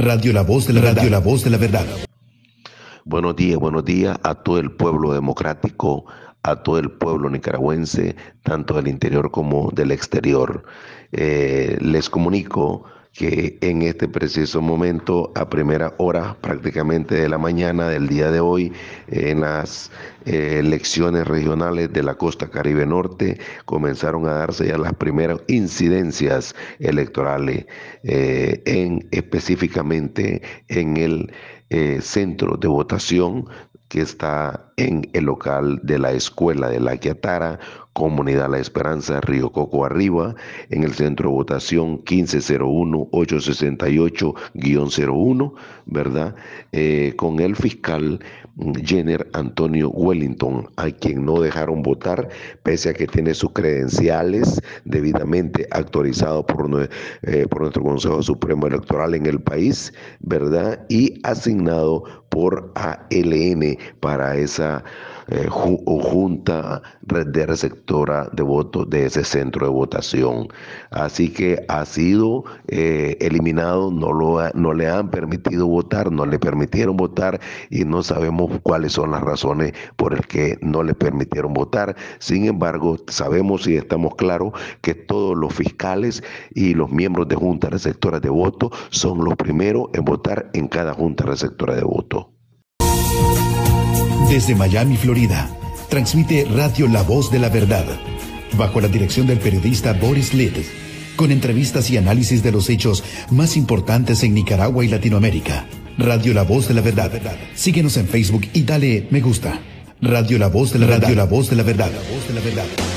Radio La Voz de la Radio La Voz de la Verdad. Buenos días, buenos días a todo el pueblo democrático, a todo el pueblo nicaragüense, tanto del interior como del exterior. Eh, les comunico que en este preciso momento, a primera hora prácticamente de la mañana del día de hoy, en las eh, elecciones regionales de la costa caribe norte, comenzaron a darse ya las primeras incidencias electorales, eh, en, específicamente en el eh, centro de votación que está en el local de la escuela de la Quiatara, Comunidad La Esperanza, Río Coco Arriba, en el centro de votación 1501-868-01, ¿verdad? Eh, con el fiscal Jenner Antonio Wellington, a quien no dejaron votar, pese a que tiene sus credenciales debidamente actualizados por, eh, por nuestro Consejo Supremo Electoral en el país, ¿verdad? Y asignado por ALN para esa eh, junta de de votos de ese centro de votación. Así que ha sido eh, eliminado, no, lo no le han permitido votar, no le permitieron votar y no sabemos cuáles son las razones por el que no le permitieron votar. Sin embargo, sabemos y estamos claros que todos los fiscales y los miembros de junta receptora de voto son los primeros en votar en cada junta receptora de voto. Desde Miami, Florida, transmite Radio La Voz de la Verdad, bajo la dirección del periodista Boris Lid, con entrevistas y análisis de los hechos más importantes en Nicaragua y Latinoamérica. Radio La Voz de la Verdad. Síguenos en Facebook y dale me gusta. Radio La Voz de la Radio La Voz de la Verdad. La voz de la verdad.